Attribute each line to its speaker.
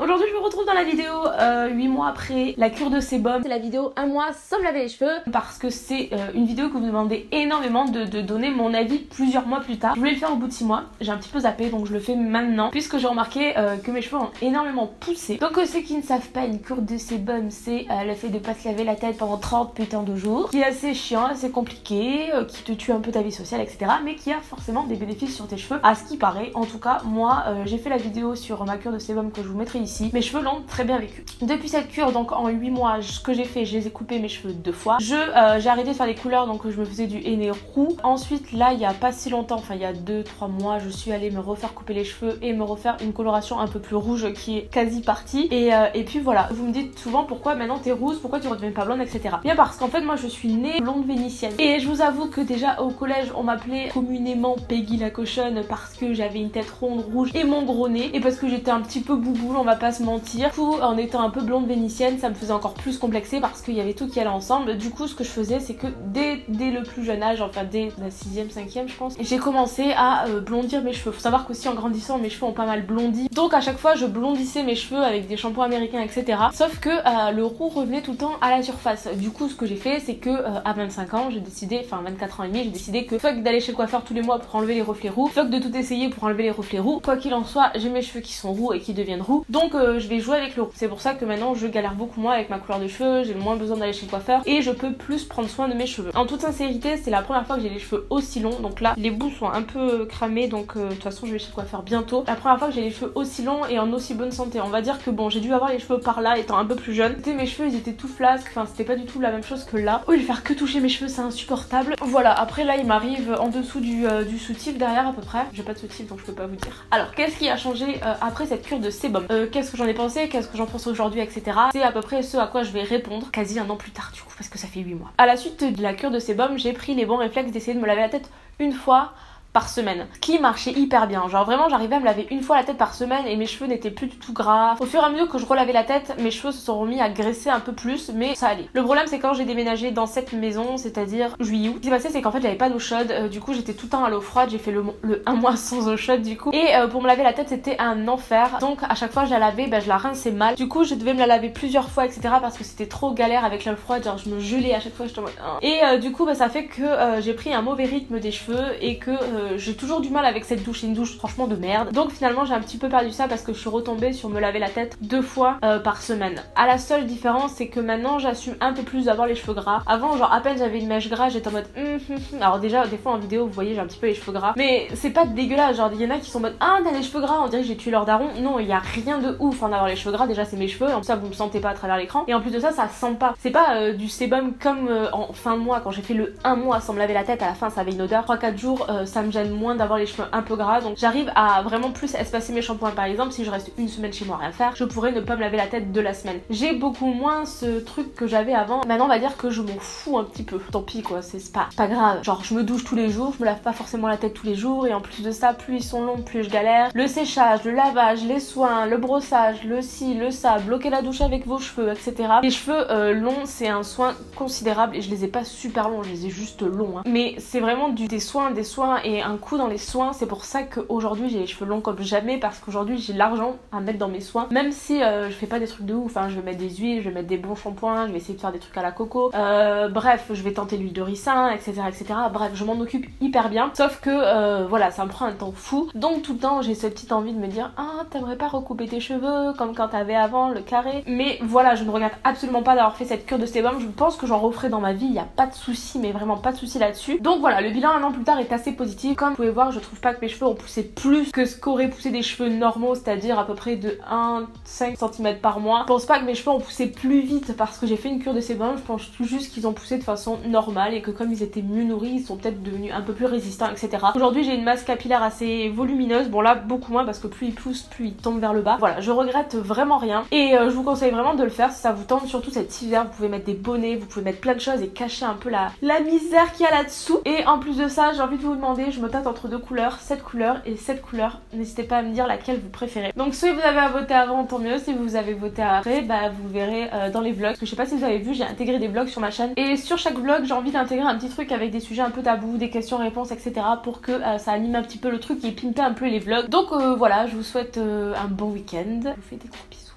Speaker 1: Aujourd'hui je me retrouve dans la vidéo euh, 8 mois après la cure de sébum. C'est la vidéo 1 mois sans me laver les cheveux parce que c'est euh, une vidéo que vous me demandez énormément de, donner mon avis plusieurs mois plus tard. Je voulais le faire au bout de 6 mois, j'ai un petit peu zappé donc je le fais maintenant puisque j'ai remarqué euh, que mes cheveux ont énormément poussé. Donc euh, ceux qui ne savent pas, une cure de sébum c'est le fait de pas se laver la tête pendant 30 putains de jours, qui est assez chiant, assez compliqué, qui te tue un peu ta vie sociale etc. Mais qui a forcément des bénéfices sur tes cheveux à ce qui paraît. En tout cas moi j'ai fait la vidéo sur ma cure de sébum que je vous mettrai ici. Mes cheveux l'ont très bien vécu. Depuis cette cure, donc en 8 mois, ce que j'ai fait, je les ai coupés mes cheveux deux fois. Je euh, J'ai arrêté de faire des couleurs, donc je me faisais du henné roux. Ensuite, là, il y a pas si longtemps, enfin il y a 2-3 mois, je suis allée me refaire couper les cheveux et me refaire une coloration un peu plus rouge qui est quasi partie. Et, euh, et puis voilà, vous me dites souvent pourquoi maintenant t'es rousse, pourquoi tu redeviens pas blonde, etc. Bien parce qu'en fait, moi je suis née blonde vénitienne. Et je vous avoue que déjà au collège, on m'appelait communément Peggy la cochonne parce que j'avais une tête ronde, rouge et mon gros nez. Et parce que j'étais un petit peu on va pas se mentir. Du coup, en étant un peu blonde vénitienne, ça me faisait encore plus complexer parce qu'il y avait tout qui allait ensemble. Du coup, ce que je faisais, c'est que dès, dès le plus jeune âge, enfin dès la 6ème, 5ème, je pense, j'ai commencé à euh, blondir mes cheveux. Faut savoir qu'aussi en grandissant, mes cheveux ont pas mal blondi. Donc à chaque fois, je blondissais mes cheveux avec des shampoings américains, etc. Sauf que euh, le roux revenait tout le temps à la surface. Du coup, ce que j'ai fait, c'est que euh, à 25 ans, j'ai décidé, enfin 24 ans et demi, j'ai décidé que fuck d'aller chez le coiffeur tous les mois pour enlever les reflets roux, fuck de tout essayer pour enlever les reflets roux. Quoi qu'il en soit, j'ai mes cheveux qui sont roux et qui deviennent roux. Donc je vais jouer avec le. C'est pour ça que maintenant je galère beaucoup moins avec ma couleur de cheveux, j'ai moins besoin d'aller chez le coiffeur et je peux plus prendre soin de mes cheveux. En toute sincérité, c'est la première fois que j'ai les cheveux aussi longs. Donc là, les bouts sont un peu cramés, donc euh, de toute façon, je vais chez le coiffeur bientôt. La première fois que j'ai les cheveux aussi longs et en aussi bonne santé. On va dire que bon, j'ai dû avoir les cheveux par là étant un peu plus jeune. C'était mes cheveux, ils étaient tout flasques, enfin c'était pas du tout la même chose que là. Oh, je vais faire que toucher mes cheveux, c'est insupportable. Voilà, après là, il m'arrive en dessous du, euh, du derrière à peu près. J'ai pas de soutif donc je peux pas vous dire. Alors, qu'est-ce qui a changé euh, après cette cure de sébum Qu'est-ce que j'en ai pensé Qu'est-ce que j'en pense aujourd'hui, etc. C'est à peu près ce à quoi je vais répondre quasi un an plus tard du coup parce que ça fait 8 mois. À la suite de la cure de sébum, j'ai pris les bons réflexes d'essayer de me laver la tête une fois par semaine, qui marchait hyper bien. Genre vraiment j'arrivais à me laver une fois la tête par semaine et mes cheveux n'étaient plus du tout gras. Au fur et à mesure que je relavais la tête, mes cheveux se sont remis à graisser un peu plus, mais ça allait. Le problème c'est quand j'ai déménagé dans cette maison, c'est-à-dire juillet. Ce qui s'est passé c'est qu'en fait j'avais pas d'eau chaude, euh, du coup j'étais tout le temps à l'eau froide, j'ai fait le, le, un mois sans eau chaude du coup. Et euh, pour me laver la tête c'était un enfer. Donc à chaque fois je la lavais, bah, je la rinçais mal. Du coup je devais me la laver plusieurs fois etc parce que c'était trop galère avec l'eau froide, genre je me gelais à chaque fois. Hein. Et euh, du coup bah, ça fait que j'ai pris un mauvais rythme des cheveux et que j'ai toujours du mal avec cette douche, une douche franchement de merde. Donc finalement j'ai un petit peu perdu ça parce que je suis retombée sur me laver la tête deux fois euh, par semaine. À la seule différence c'est que maintenant j'assume un peu plus d'avoir les cheveux gras. Avant genre à peine j'avais une mèche gras j'étais en mode hum, hum, hum. alors déjà des fois en vidéo vous voyez j'ai un petit peu les cheveux gras mais c'est pas dégueulasse genre il y en a qui sont en mode ah t'as les cheveux gras on dirait que j'ai tué leur daron. Non il y a rien de ouf en avoir les cheveux gras déjà c'est mes cheveux en plus ça vous me sentez pas à travers l'écran et en plus de ça ça sent pas. C'est pas euh, du sébum comme euh, en fin de mois quand j'ai fait le 1 mois sans me laver la tête à la fin ça avait une odeur. 3-4 jours ça me gêne moins d'avoir les cheveux un peu gras donc j'arrive à vraiment plus espacer mes shampoings par exemple si je reste une semaine chez moi à rien faire je pourrais ne pas me laver la tête de la semaine. J'ai beaucoup moins ce truc que j'avais avant. Maintenant on va dire que je m'en fous un petit peu. Tant pis quoi c'est pas, pas grave. Genre je me douche tous les jours je me lave pas forcément la tête tous les jours et en plus de ça plus ils sont longs plus je galère. Le séchage le lavage les soins le brossage le ci le ça bloquer la douche avec vos cheveux etc les cheveux euh, longs c'est un soin considérable et je les ai pas super longs je les ai juste longs hein. mais c'est vraiment des soins des soins et un coup dans les soins c'est pour ça que aujourd'hui j'ai les cheveux longs comme jamais parce qu'aujourd'hui j'ai l'argent à mettre dans mes soins. Même si euh, je fais pas des trucs de ouf, hein, je vais mettre des huiles, je vais mettre des bons shampoings, je vais essayer de faire des trucs à la coco. Euh, bref, je vais tenter l'huile de ricin, etc. etc. Bref, je m'en occupe hyper bien. Sauf que euh, voilà, ça me prend un temps fou. Donc tout le temps j'ai cette petite envie de me dire Ah, t'aimerais pas recouper tes cheveux comme quand t'avais avant le carré. Mais voilà, je ne regrette absolument pas d'avoir fait cette cure de sébum. Je pense que j'en referai dans ma vie, il n'y a pas de souci, mais vraiment pas de souci là-dessus. Donc voilà, le bilan un an plus tard est assez positif. Comme vous pouvez voir, je trouve pas que mes cheveux ont poussé plus que ce qu'auraient poussé des cheveux normaux, c'est-à-dire à peu près de 1-5 cm par mois. Je pense pas que mes cheveux ont poussé plus vite parce que j'ai fait une cure de sébum, je pense juste qu'ils ont poussé de façon normale et que comme ils étaient mieux nourris, ils sont peut-être devenus un peu plus résistants, etc. Aujourd'hui j'ai une masse capillaire assez volumineuse, bon là beaucoup moins parce que plus ils poussent, plus ils tombent vers le bas. Voilà, je regrette vraiment rien et euh, je vous conseille vraiment de le faire si ça vous tente, surtout cet hiver, vous pouvez mettre des bonnets, vous pouvez mettre plein de choses et cacher un peu la, la misère qu'il y a là-dessous. Et en plus de ça, j'ai envie de vous demander, je me tâte entre deux couleurs, cette couleur et cette couleur. N'hésitez pas à me dire laquelle vous préférez. Donc si vous avez à voter avant, tant mieux. Si vous avez voté après, bah vous verrez euh, dans les vlogs. Parce que je sais pas si vous avez vu, j'ai intégré des vlogs sur ma chaîne. Et sur chaque vlog, j'ai envie d'intégrer un petit truc avec des sujets un peu tabous, des questions-réponses, etc. Pour que euh, ça anime un petit peu le truc et pimper un peu les vlogs. Donc euh, voilà, je vous souhaite un bon week-end. Je vous fais des gros bisous.